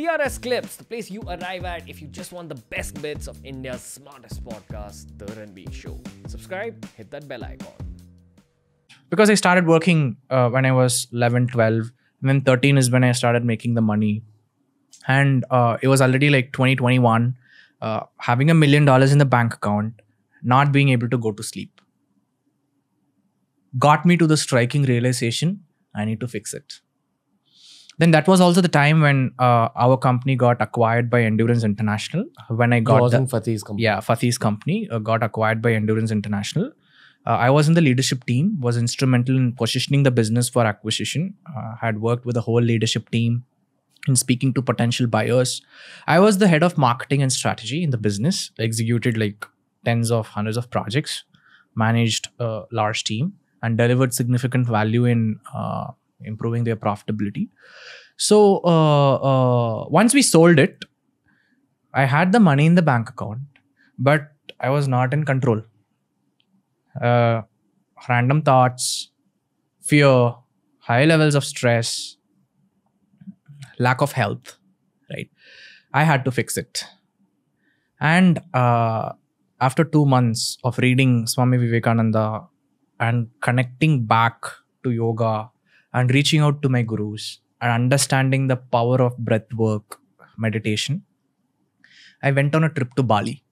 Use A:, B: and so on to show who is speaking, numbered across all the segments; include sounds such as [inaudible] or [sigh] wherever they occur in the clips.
A: TRS Clips, the place you arrive at if you just want the best bits of India's smartest podcast, The Ranveer Show. Subscribe, hit that bell icon.
B: because I started working uh, when I was 11, 12. And then 13 is when I started making the money. And uh, it was already like 2021, uh, having a million dollars in the bank account, not being able to go to sleep. Got me to the striking realization I need to fix it. Then that was also the time when uh, our company got acquired by Endurance International. When I got the,
A: Fatih's company.
B: yeah fatih's company uh, got acquired by endurance international uh, i was in the leadership team was instrumental in positioning the business for acquisition uh, had worked with the whole leadership team in speaking to potential buyers i was the head of marketing and strategy in the business executed like tens of hundreds of projects managed a large team and delivered significant value in uh, improving their profitability so uh, uh, once we sold it I had the money in the bank account, but I was not in control. Uh, random thoughts, fear, high levels of stress, lack of health, right? I had to fix it. And uh, after two months of reading Swami Vivekananda and connecting back to yoga and reaching out to my gurus and understanding the power of breath work, meditation, I went on a trip to Bali.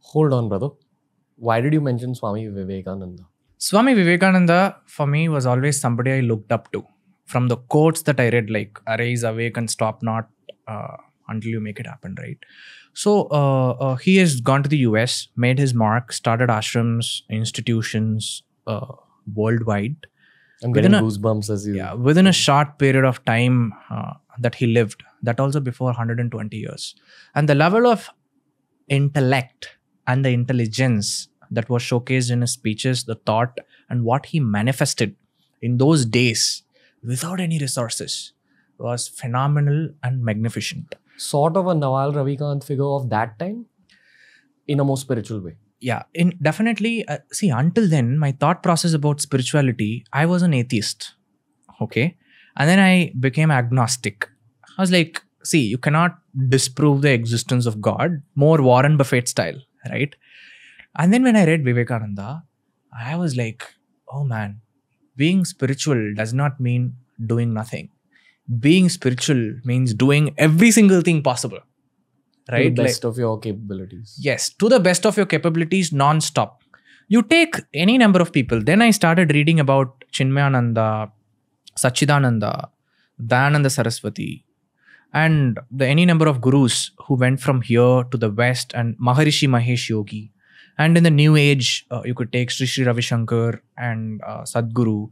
A: Hold on, brother. Why did you mention Swami Vivekananda?
B: Swami Vivekananda, for me, was always somebody I looked up to. From the quotes that I read, like "Arise, awake, and stop not uh, until you make it happen." Right. So uh, uh, he has gone to the U.S., made his mark, started ashrams, institutions uh, worldwide.
A: I'm
B: Within
A: getting
B: a-
A: goosebumps as you.
B: Yeah, within a short period of time uh, that he lived, that also before 120 years, and the level of intellect and the intelligence that was showcased in his speeches, the thought, and what he manifested in those days without any resources was phenomenal and magnificent.
A: Sort of a Naval Ravikant figure of that time in a more spiritual way.
B: Yeah, in definitely. Uh, see, until then, my thought process about spirituality, I was an atheist. Okay, and then I became agnostic. I was like, see, you cannot disprove the existence of God. More Warren Buffett style, right? And then when I read Vivekananda, I was like, oh man, being spiritual does not mean doing nothing. Being spiritual means doing every single thing possible,
A: To
B: right?
A: the
B: Like-
A: best of your capabilities.
B: Yes, to the best of your capabilities, non-stop. You take any number of people. Then I started reading about Chinmayananda, Sachidananda, Dayananda Saraswati, and the any number of gurus who went from here to the west, and Maharishi Mahesh Yogi. And in the new age, uh, you could take Sri Sri Ravi Shankar and uh, Sadhguru.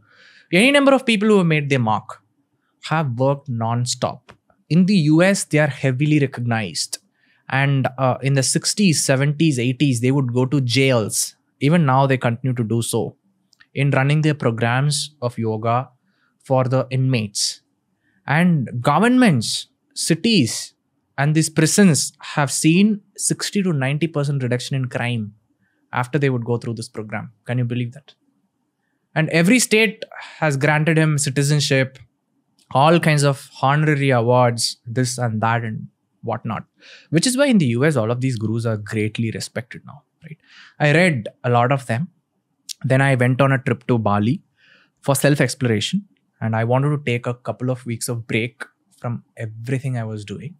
B: Any number of people who have made their mark have worked non-stop. In the US, they are heavily recognized and uh, in the 60s 70s 80s they would go to jails. Even now they continue to do so. In running their programs of yoga for the inmates. And governments cities and these prisons have seen 60 to 90% reduction in crime after they would go through this program. Can you believe that? And every state has granted him citizenship all kinds of honorary awards this and that and whatnot which is why in the US all of these gurus are greatly respected now, right? I read a lot of them. Then I went on a trip to Bali for self-exploration and I wanted to take a couple of weeks of break from everything I was doing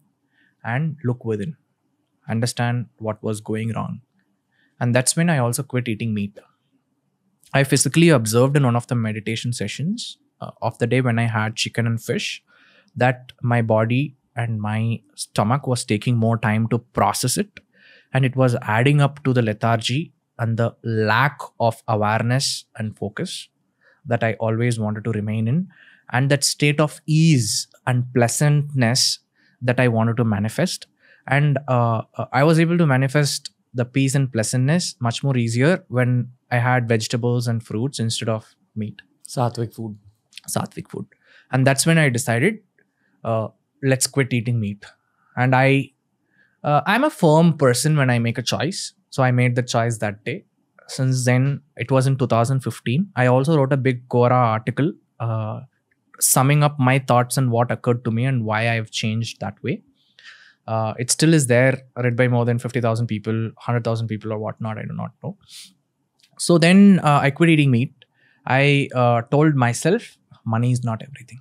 B: and look within, understand what was going wrong. And that's when I also quit eating meat. I physically observed in one of the meditation sessions uh, of the day when I had chicken and fish that my body and my stomach was taking more time to process it. And it was adding up to the lethargy and the lack of awareness and focus that i always wanted to remain in. And that state of ease and pleasantness that i wanted to manifest. And uh, uh, i was able to manifest the peace and pleasantness much more easier when i had vegetables and fruits instead of meat.
A: Sattvic food.
B: sattvic food. And that's when i decided uh, let's quit eating meat and i uh, i'm a firm person when i make a choice so i made the choice that day since then it was in 2015 i also wrote a big quora article uh, summing up my thoughts and what occurred to me and why i've changed that way Uh, it still is there, read by more than 50,000 people, 100,000 people, or whatnot. I do not know. So then uh, I quit eating meat. I uh, told myself money is not everything.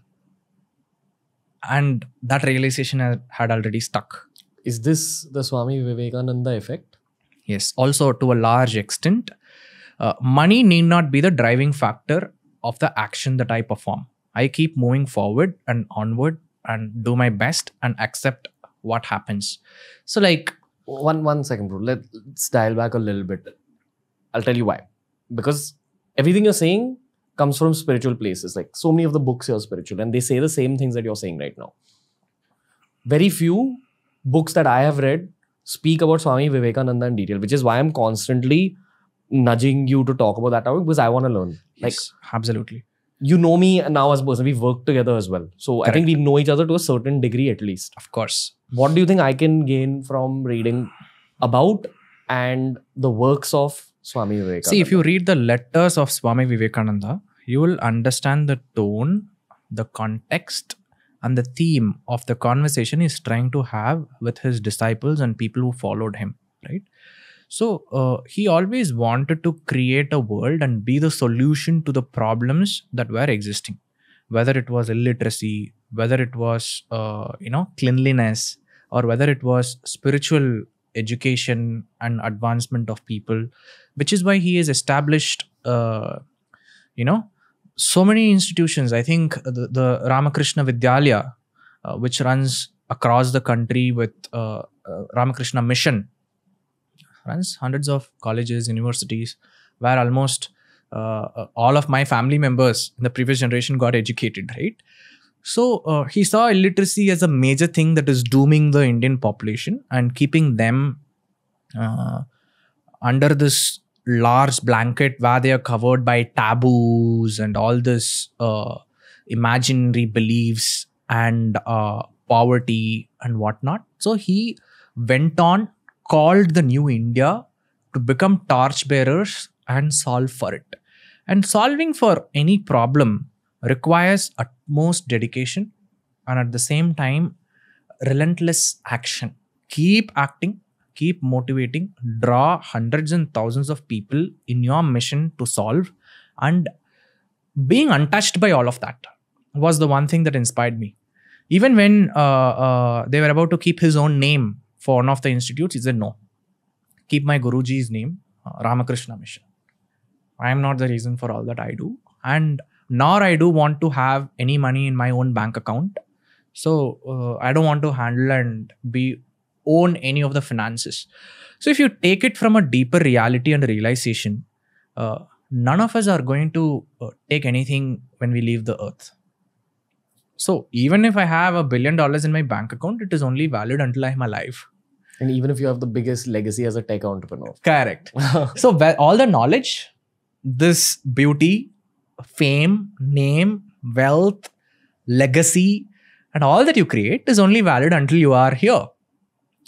B: And that realization had, already stuck.
A: Is this the Swami Vivekananda effect?
B: Yes. Also, to a large extent, uh, money need not be the driving factor of the action that I perform. I keep moving forward and onward and do my best and accept what happens. So, like,
A: One one second, bro. Let's dial back a little bit. I'll tell you why. Because everything you're saying comes from spiritual places. Like so many of the books here are spiritual, and they say the same things that you're saying right now. Very few books that I have read speak about Swami Vivekananda in detail, which is why I'm constantly nudging you to talk about that topic because I want to learn. Like
B: yes, absolutely.
A: you know me now as a person, we've worked together as well. So I think we know each other to a certain degree at least.
B: Of course.
A: What do you think I can gain from reading about and the works of Swami Vivekananda?
B: See, if you read the letters of Swami Vivekananda, you will understand the tone, the context, and the theme of the conversation he's trying to have with his disciples and people who followed him, right? So, uh, he always wanted to create a world and be the solution to the problems that were existing, whether it was illiteracy, whether it was, uh, you know, cleanliness, or whether it was spiritual education and advancement of people which is why he has established uh, you know so many institutions i think the, the ramakrishna vidyalaya uh, which runs across the country with uh, uh, ramakrishna mission runs hundreds of colleges universities where almost uh, uh, all of my family members in the previous generation got educated right? So he saw illiteracy as a major thing that is dooming the indian population and keeping them under this large blanket where they are covered by taboos and all this uh, imaginary beliefs and uh, poverty and whatnot. So he went on, called the new India to become torchbearers and solve for it. And solving for any problem requires utmost dedication and at the same time relentless action. Keep acting, keep motivating, draw hundreds and thousands of people in your mission to solve, and being untouched by all of that was the one thing that inspired me. Even when uh, uh, they were about to keep his own name for one of the institutes, he said, No, keep my Guruji's name, uh, Ramakrishna Mission. I am not the reason for all that I do, and nor I do want to have any money in my own bank account. So uh, I don't want to handle and be own any of the finances. So if you take it from a deeper reality and realization, uh, none of us are going to uh, take anything when we leave the earth. So even if I have a billion dollars in my bank account, it is only valid until I am alive.
A: and even if you have the biggest legacy as a tech entrepreneur.
B: Correct. [laughs] so all the knowledge, this beauty, fame, name, wealth, legacy, and all that you create is only valid until you are here.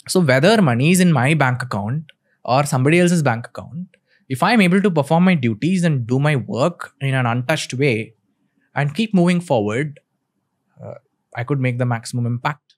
B: So whether money is in my bank account or somebody else's bank account, if I'm able to perform my duties and do my work in an untouched way and keep moving forward, uh, I could make the maximum impact.